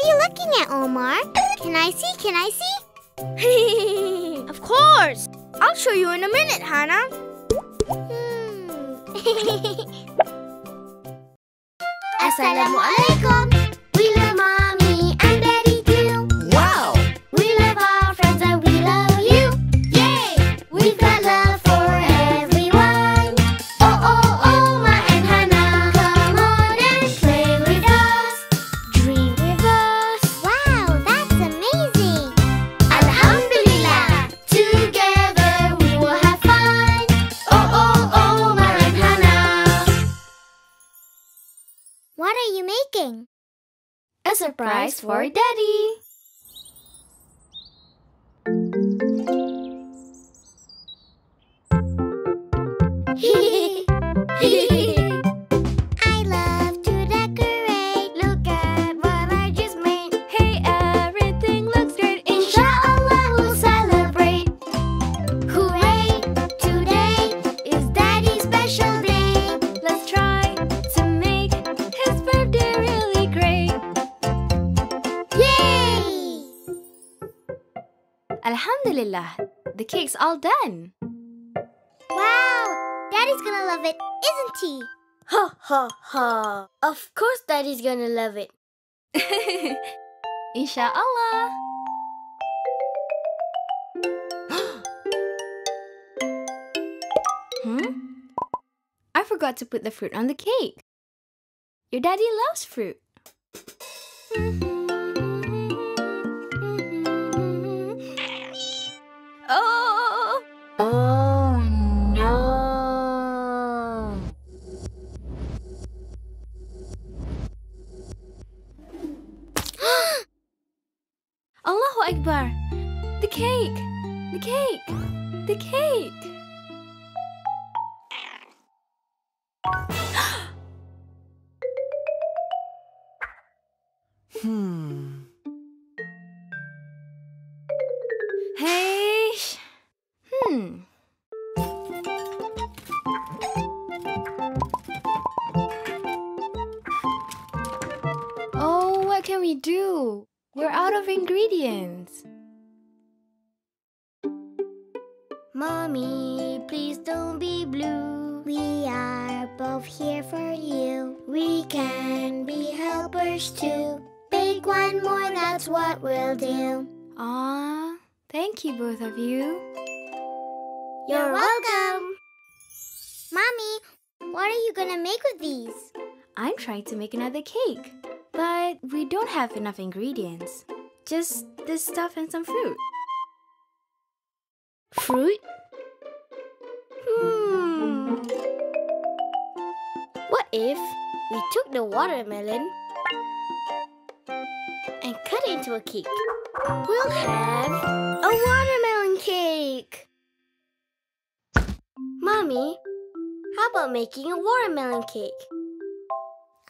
What are you looking at, Omar? Can I see? Can I see? of course. I'll show you in a minute, Hana. Hmm. Assalamualaikum. For Daddy! Alhamdulillah, the cake's all done. Wow, Daddy's gonna love it, isn't he? Ha ha ha. Of course Daddy's gonna love it. Insha'Allah. hmm? I forgot to put the fruit on the cake. Your daddy loves fruit. The cake! The cake! The cake! We don't have enough ingredients. Just this stuff and some fruit. Fruit? Hmm. What if we took the watermelon and cut it into a cake? We'll have a watermelon cake! Mommy, how about making a watermelon cake?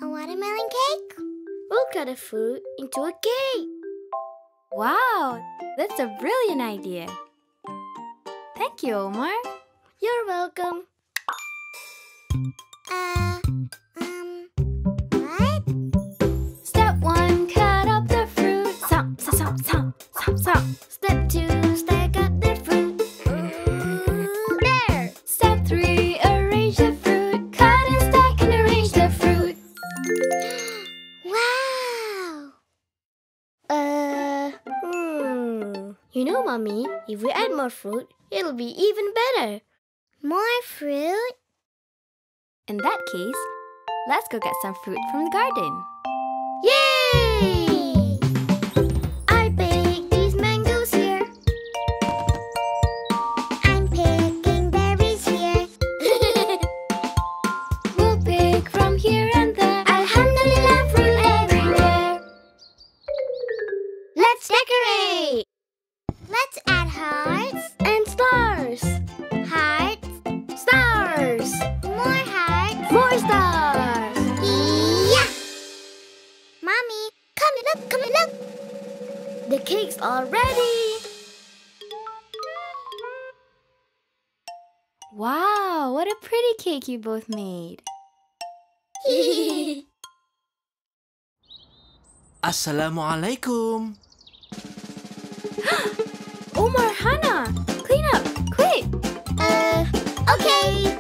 A watermelon cake? We'll cut a fruit into a cake. Wow, that's a brilliant idea. Thank you, Omar. You're welcome. Uh, um, what? Step one, cut up the fruit. Stomp, stomp, stomp, stomp, stomp. Hmm. You know, Mommy, if we add more fruit, it'll be even better. More fruit? In that case, let's go get some fruit from the garden. You both made. Assalamu alaikum. Omar, Hana, clean up, quick! Uh, okay.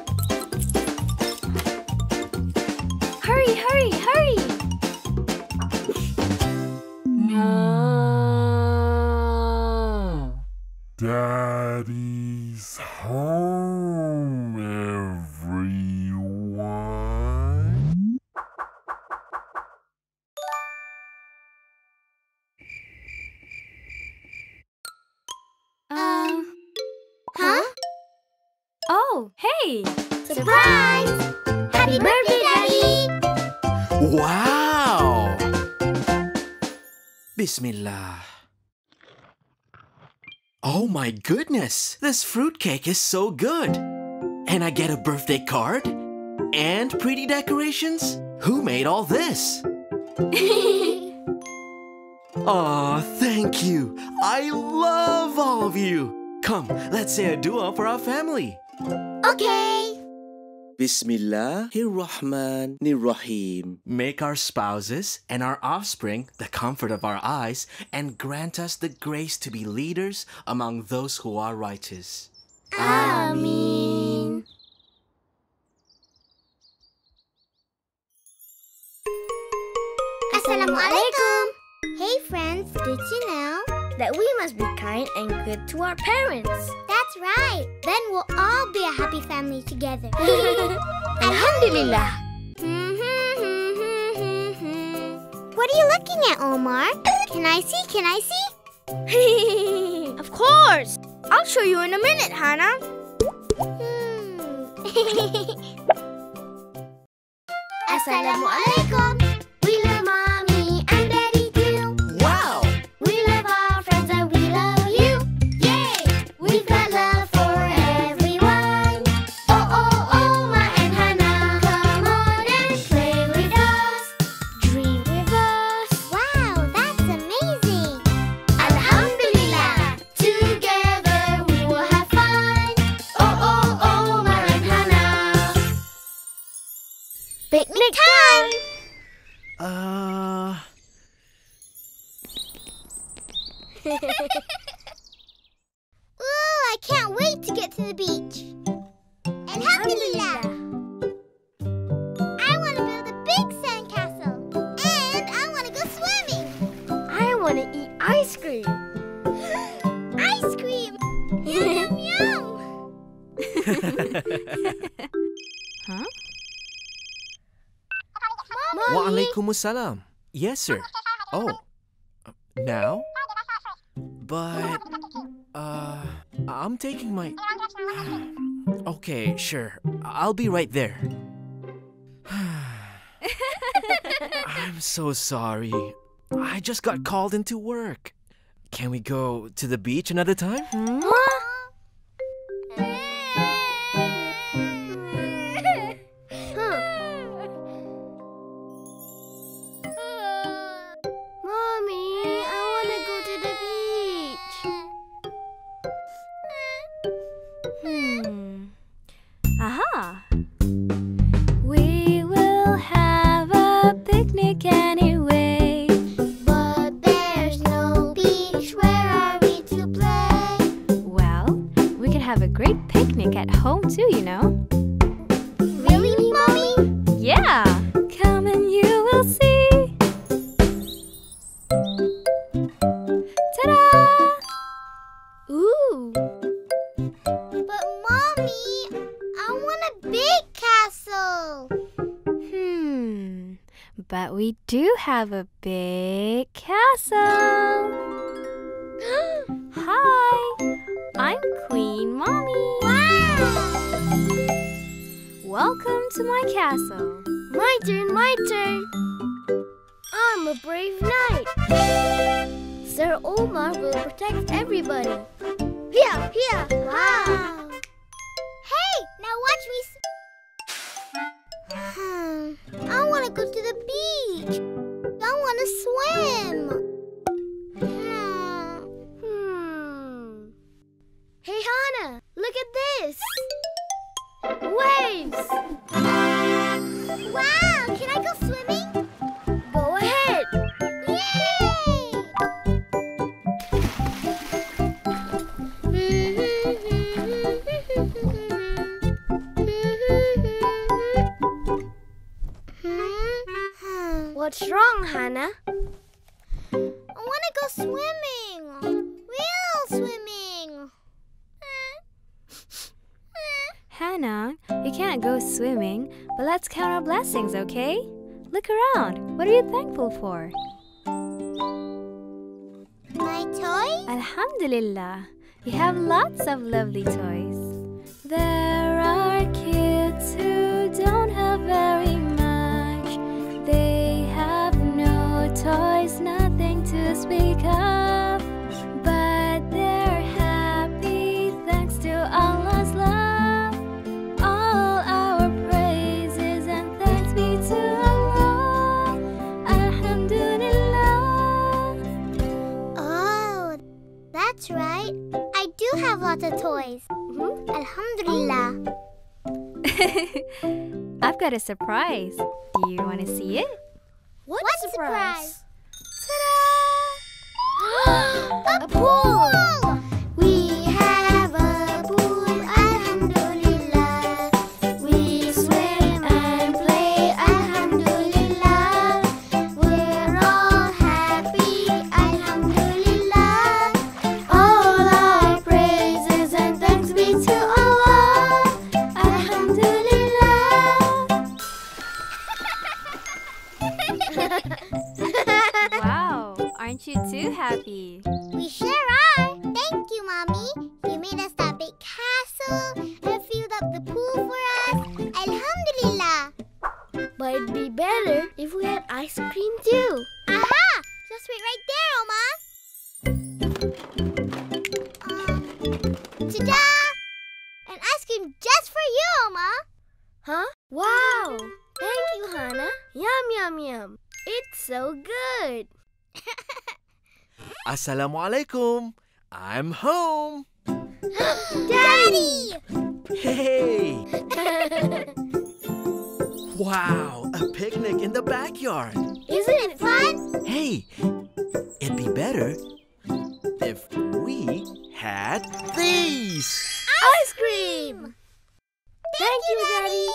Bismillah. Oh my goodness! This fruitcake is so good! And I get a birthday card? And pretty decorations? Who made all this? Aw, thank you! I love all of you! Come, let's say a dua for our family. Okay. Bismillahirrahmanirrahim. Make our spouses and our offspring the comfort of our eyes and grant us the grace to be leaders among those who are righteous. Ameen. Assalamualaikum. Hey friends, did you know? That we must be kind and good to our parents. That's right. Then we'll all be a happy family together. Alhamdulillah. what are you looking at, Omar? Can I see? Can I see? of course. I'll show you in a minute, Hana. Hmm. Assalamualaikum. Waalaikumsalam. Yes, sir. Oh. Now? But. Uh. I'm taking my. Okay, sure. I'll be right there. I'm so sorry. I just got called into work. Can we go to the beach another time? Mommy, Ooh! But Mommy, I want a big castle. Hmm. But we do have a big castle. Hi! I'm Queen Mommy. Wow! Welcome to my castle. My turn, my turn. I'm a brave knight. Sir Omar will protect everybody. Here, here. Wow. Hey, now watch me. Hmm. I want to go to the beach. I want to swim. Hmm. Hmm. Hey, Hana, look at this. Waves. Wow, can I go swimming? What's wrong, Hana? I want to go swimming. Real swimming. Hana, you can't go swimming, but let's count our blessings, okay? Look around. What are you thankful for? My toy? Alhamdulillah, you have lots of lovely toys. There are kids who don't have very speak of. But they're happy thanks to Allah's love. All our praises and thanks be to Allah. Alhamdulillah. Oh, that's right. I do have lots of toys. Mhm. Alhamdulillah. I've got a surprise. Do you want to see it? What, What surprise? a pool! We you too happy? We sure are. Thank you, Mommy. You made us that big castle and filled up the pool for us. Alhamdulillah. But it'd be better if we had ice cream too. Aha! Just wait right there, Omar. Uh, ta-da! An ice cream just for you, Omar. Huh? Wow! Thank you, Hana. Yum, yum, yum. It's so good. Assalamualaikum. I'm home. Daddy! Hey! Wow, a picnic in the backyard. Isn't it fun? Hey, it'd be better if we had these. Ice cream! Thank you, Daddy.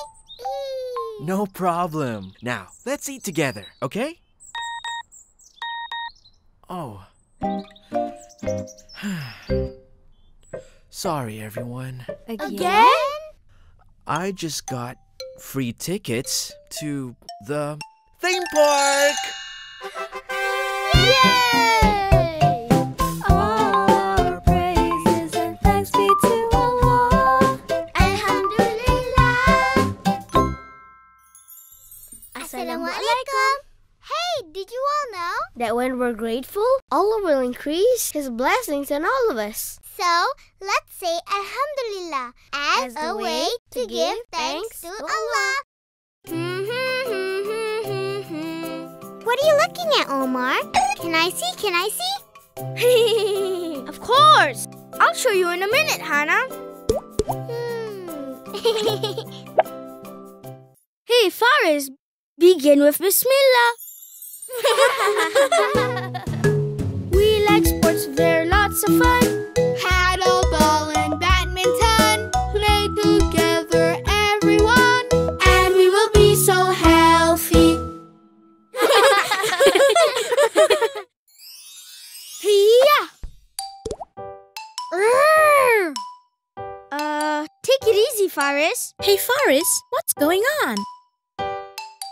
No problem. Now, let's eat together, okay? Oh. Sorry, everyone. Again? I just got free tickets to the theme park. Yay! That when we're grateful, Allah will increase His blessings on all of us. So, let's say Alhamdulillah as, As a way to give thanks to Allah. Mm-hmm, mm-hmm, mm-hmm, what are you looking at, Omar? Can I see? Can I see? of course. I'll show you in a minute, Hana. Hmm. Hey, Faris, begin with Bismillah. we like sports, there lots of fun. Paddleball and badminton. Play together, everyone. And we will be so healthy. yeah. Uh, take it easy, Faris. Hey Faris, what's going on?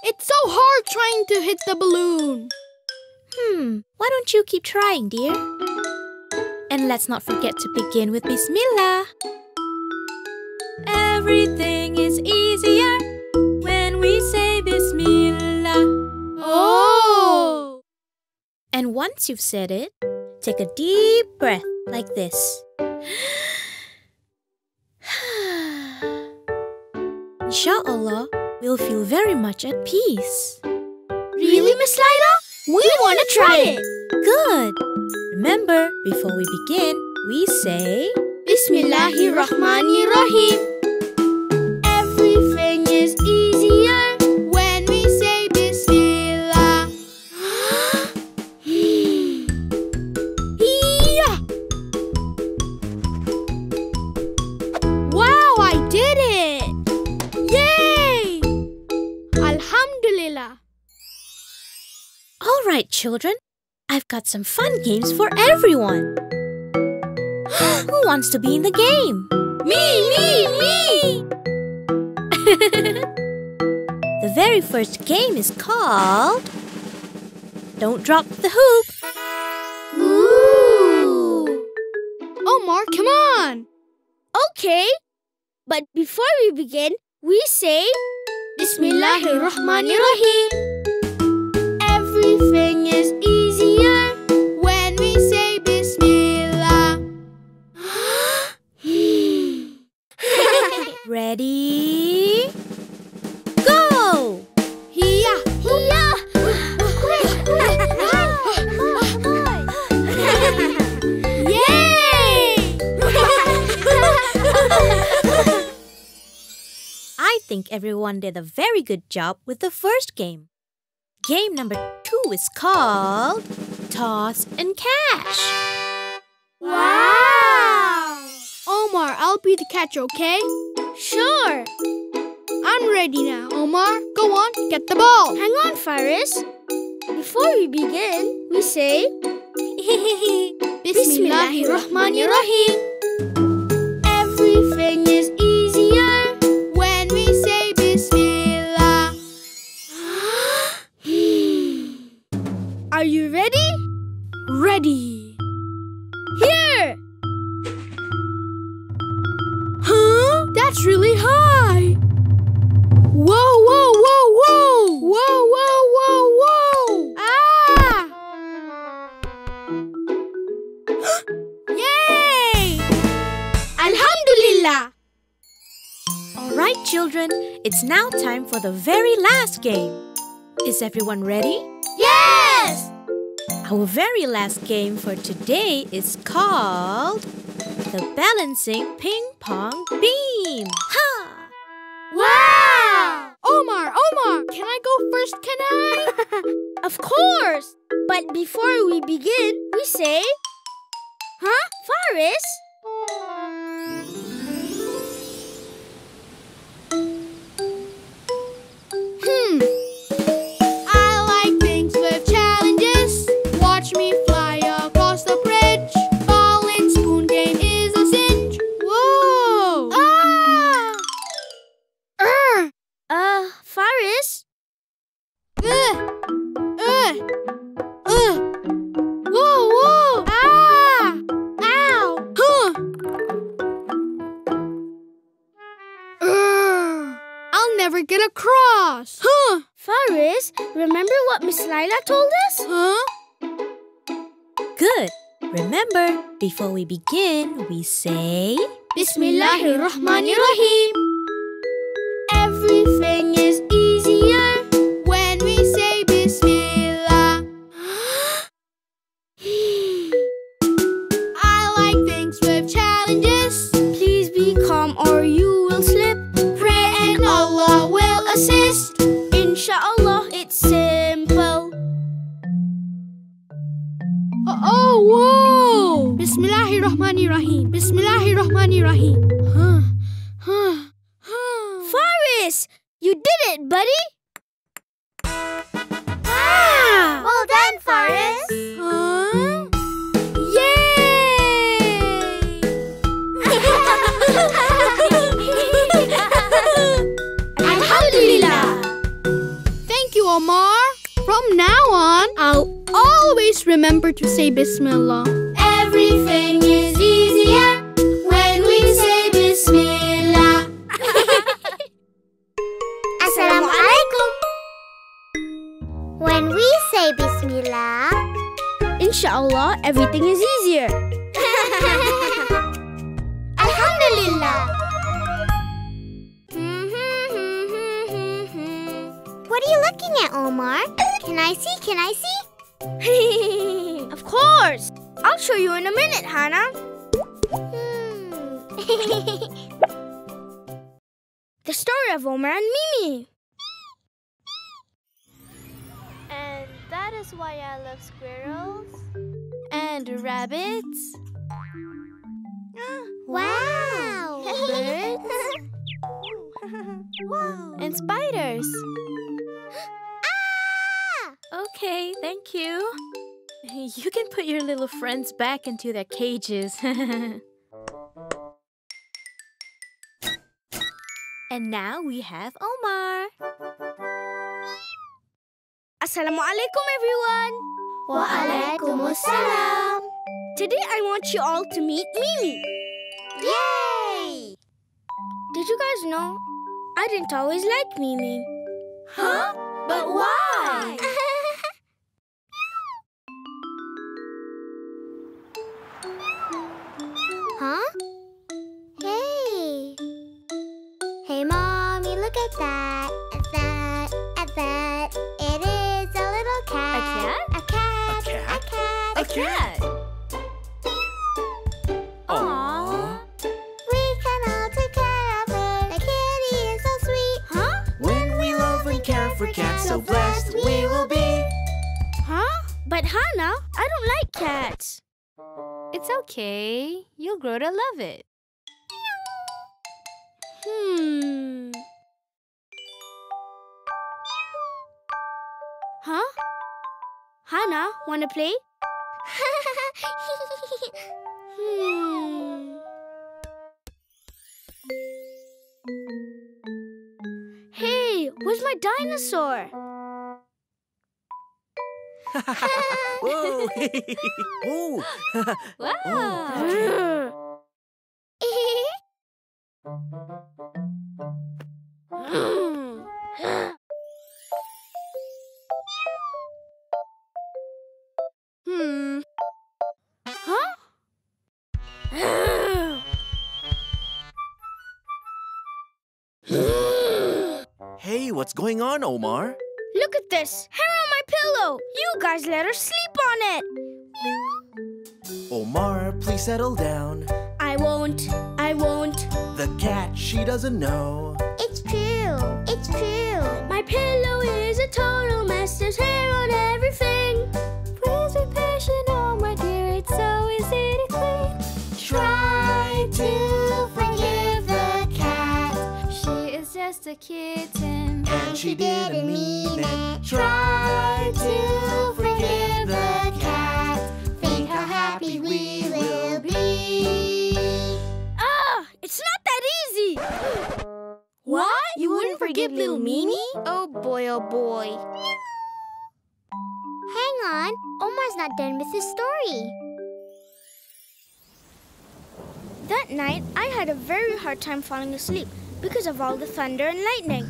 It's so hard trying to hit the balloon. Hmm, why don't you keep trying, dear? And let's not forget to begin with Bismillah. Everything is easier when we say Bismillah. Oh! And once you've said it, take a deep breath like this. Insha'Allah, we'll feel very much at peace. Really, Miss Lila? We want to try it. Good! Remember, before we begin, we say, Bismillahirrahmanirrahim. Right, children. I've got some fun games for everyone. Who wants to be in the game? Me, me, me! The very first game is called Don't Drop the Hoop. Ooh! Omar, come on! Okay, but before we begin, we say Bismillahirrahmanirrahim. Think everyone did a very good job with the first game. Game number two is called Toss and Catch. Wow! Omar, I'll be the catcher, okay? Sure. I'm ready now. Omar, go on, get the ball. Hang on, Faris. Before we begin, we say Bismillahirrahmanirrahim. Are you ready? Ready. Here! Huh? That's really high! Whoa, whoa, whoa, whoa! Whoa, whoa, whoa, whoa! Ah! Yay! Alhamdulillah! All right, children, it's now time for the very last game. Is everyone ready? Our very last game for today is called the Balancing Ping Pong Beam. Ha! Wow! Omar, Omar, can I go first? Can I? of course! But before we begin, we say. Huh? Faris? Huh! Faris, remember what Miss Lila told us? Huh? Good. Remember, before we begin, we say. Bismillahirrahmanirrahim. Everything you, Omar. From now on, I'll always remember to say Bismillah. Everything is easier when we say Bismillah. Assalamualaikum. When we say Bismillah, Inshallah, everything is easier. Alhamdulillah. What are you looking at, Omar? Can I see? Can I see? of course. I'll show you in a minute, Hana. Hmm. The story of Omar and Mimi. And that is why I love squirrels. And rabbits. wow. Birds. And spiders. Ah! Okay, thank you. You can put your little friends back into their cages. and now we have Omar. Assalamualaikum everyone. Waalaikumsalam. Today I want you all to meet Mimi. Yay! Did you guys know? I didn't always like Mimi. Huh? But why? huh? Hey. Hey, Mommy, look at that. At that. At that. It is a little cat. A cat? A cat. A cat? A cat. Aww. But Hana, I don't like cats. It's okay. You'll grow to love it. Hmm. Huh? Hana, wanna play? Hmm. Hey, where's my dinosaur? Whoa! oh! Wow. hmm. Huh? Hey, what's going on, Omar? Look at this. My pillow. You guys let her sleep on it. Omar, please settle down. I won't. I won't. The cat, she doesn't know. it's true. It's true. My pillow is a total mess. There's hair on everything. Please be patient, oh my dear. It's so easy to clean. Try to forgive the cat. She is just a kitten. And she didn't mean it. Try to forgive the cat. Think how happy we will be. Ah, it's not that easy. What? You wouldn't forgive little Mimi? Oh boy, oh boy. Hang on, Omar's not done with his story. That night, I had a very hard time falling asleep because of all the thunder and lightning.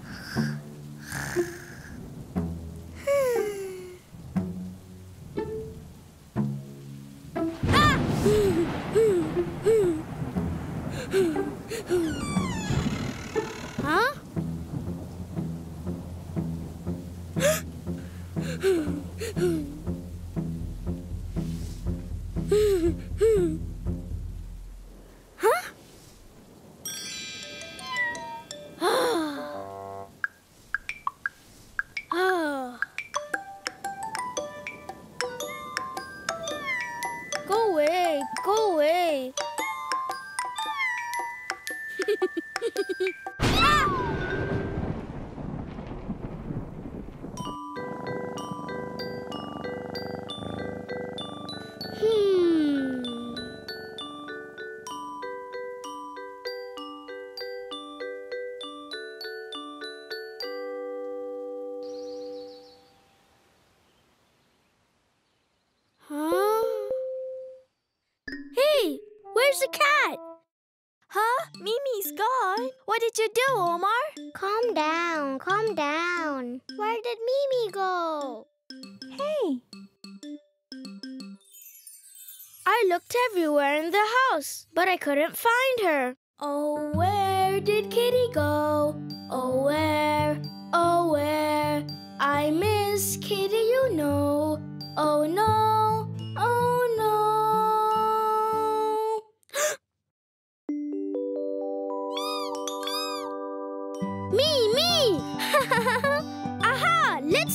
Hey, where's the cat? Huh? Mimi's gone. What did you do, Omar? Calm down, calm down. Where did Mimi go? Hey. I looked everywhere in the house, but I couldn't find her. Oh, where did Kitty go? Oh, where? Oh, where? I miss Kitty, you know. Oh, no.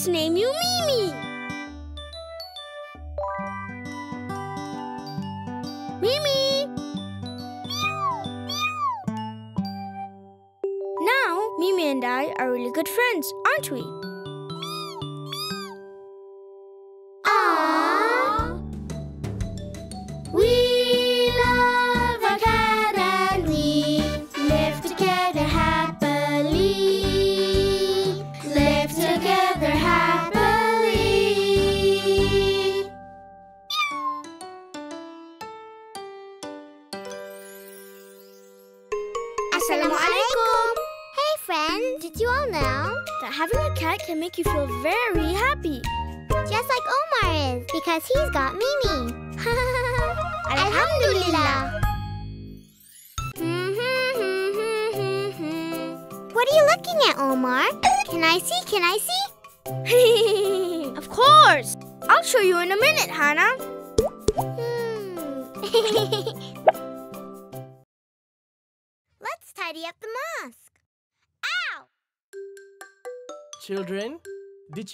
Name you Mimi! Mimi! Now, Mimi and I are really good friends, aren't we?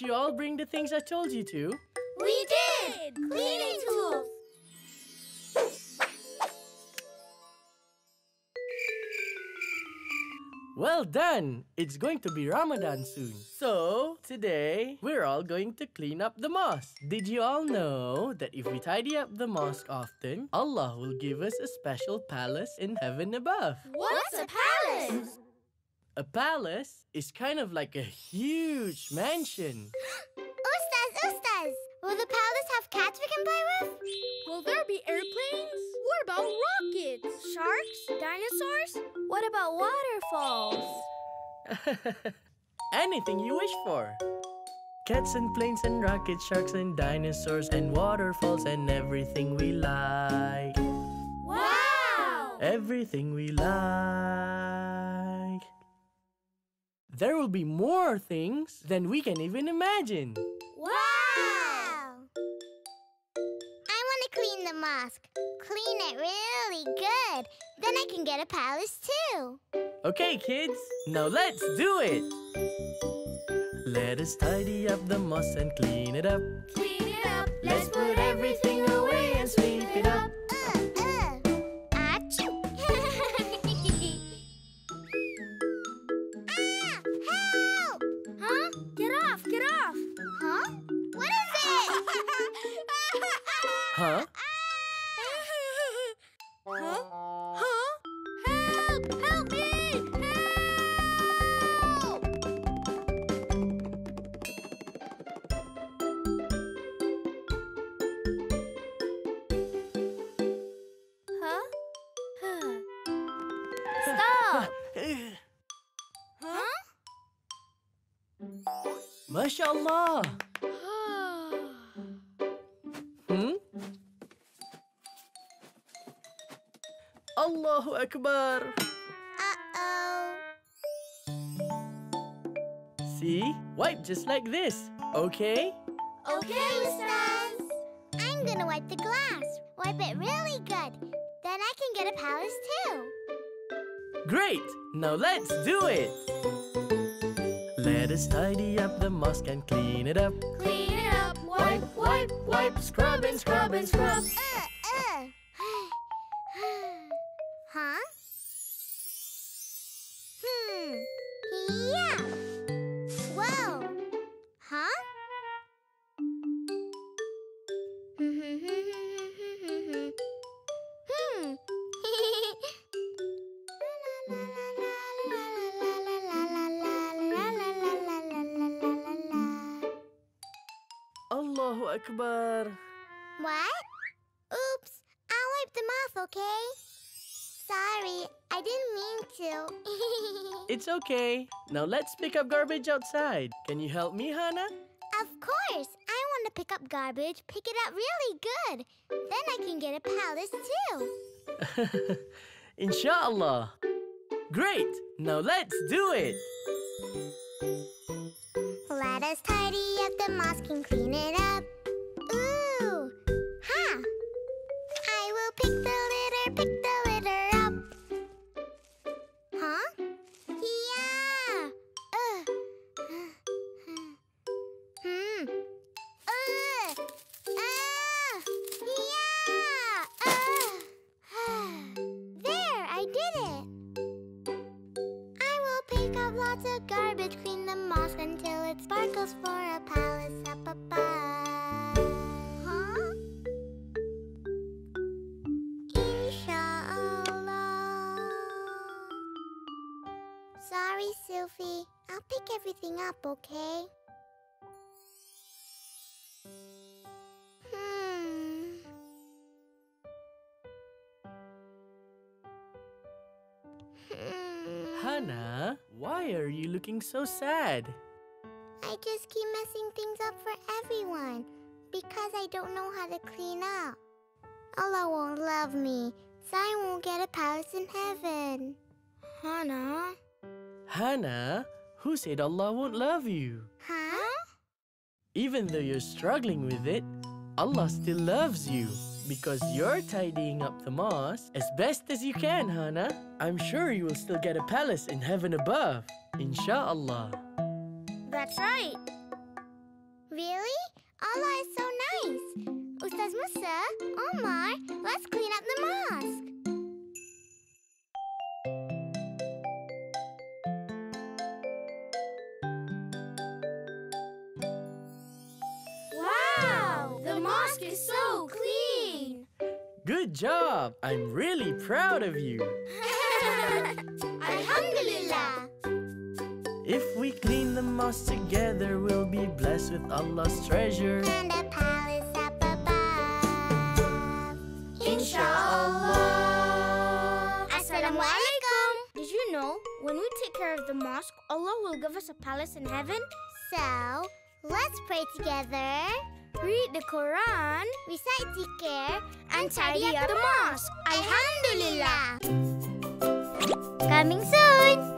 You all bring the things I told you to? We did! Cleaning tools! Well done! It's going to be Ramadan soon. So, today, we're all going to clean up the mosque. Did you all know that if we tidy up the mosque often, Allah will give us a special palace in heaven above? What's a palace? A palace is kind of like a huge mansion. Ustaz, Ustaz, will the palace have cats we can play with? Will there be airplanes? What about rockets? Sharks? Dinosaurs? What about waterfalls? Anything you wish for. Cats and planes and rockets, sharks and dinosaurs and waterfalls and everything we like. Wow! Everything we like. There will be more things than we can even imagine. Wow! I want to clean the mosque. Clean it really good. Then I can get a palace too. Okay, kids, now let's do it. Let us tidy up the mosque and clean it up. Clean it up. Let's put everything away and sweep it up. Allahu Akbar! Uh-oh. See? Wipe just like this, okay? Okay, Ustaz. I'm gonna wipe the glass. Wipe it really good. Then I can get a palace too. Great! Now let's do it! Let us tidy up the mosque and clean it up. Clean it up. Wipe, wipe, wipe, scrub and scrub and scrub. Uh, off, okay? Sorry, I didn't mean to. It's okay. Now let's pick up garbage outside. Can you help me, Hana? of course, I want to pick up garbage, pick it up really good. Then I can get a palace too. Inshallah. Great. Now let's do it. Let us tidy up the mosque and clean it up. Everything up, okay? Hmm. Hmm. Hana, why are you looking so sad? I just keep messing things up for everyone because I don't know how to clean up. Allah won't love me, so I won't get a palace in heaven. Hana? Hana, who said Allah won't love you? Huh? Even though you're struggling with it, Allah still loves you because you're tidying up the mosque as best as you can, Hana. I'm sure you will still get a palace in heaven above, inshallah. That's right. Really? Allah is so nice. Ustaz Musa, Omar, let's clean up the mosque. Good job! I'm really proud of you. Alhamdulillah. If we clean the mosque together, we'll be blessed with Allah's treasure. And a palace up above. Inshallah. Assalamualaikum. Did you know when we take care of the mosque, Allah will give us a palace in heaven? So, let's pray together, Read the Quran recite zikir, and tidy up the mosque. Alhamdulillah. Coming soon.